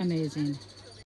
amazing.